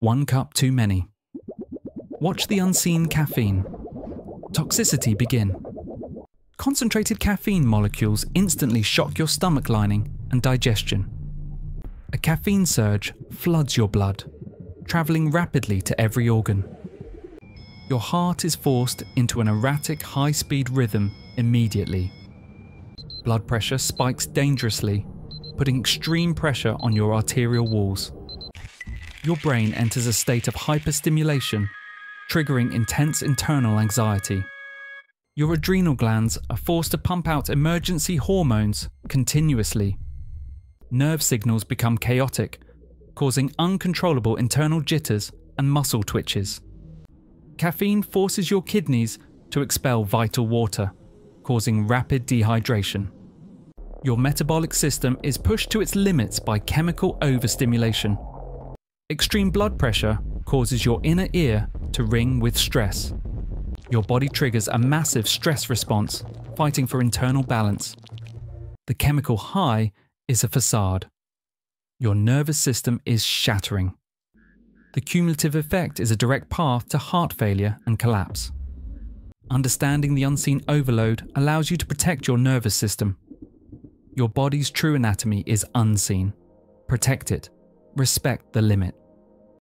one cup too many. Watch the unseen caffeine. Toxicity begin. Concentrated caffeine molecules instantly shock your stomach lining and digestion. A caffeine surge floods your blood, travelling rapidly to every organ. Your heart is forced into an erratic high speed rhythm immediately. Blood pressure spikes dangerously, putting extreme pressure on your arterial walls. Your brain enters a state of hyperstimulation, triggering intense internal anxiety. Your adrenal glands are forced to pump out emergency hormones continuously. Nerve signals become chaotic, causing uncontrollable internal jitters and muscle twitches. Caffeine forces your kidneys to expel vital water, causing rapid dehydration. Your metabolic system is pushed to its limits by chemical overstimulation. Extreme blood pressure causes your inner ear to ring with stress. Your body triggers a massive stress response, fighting for internal balance. The chemical high is a facade. Your nervous system is shattering. The cumulative effect is a direct path to heart failure and collapse. Understanding the unseen overload allows you to protect your nervous system. Your body's true anatomy is unseen. Protect it. Respect the limit.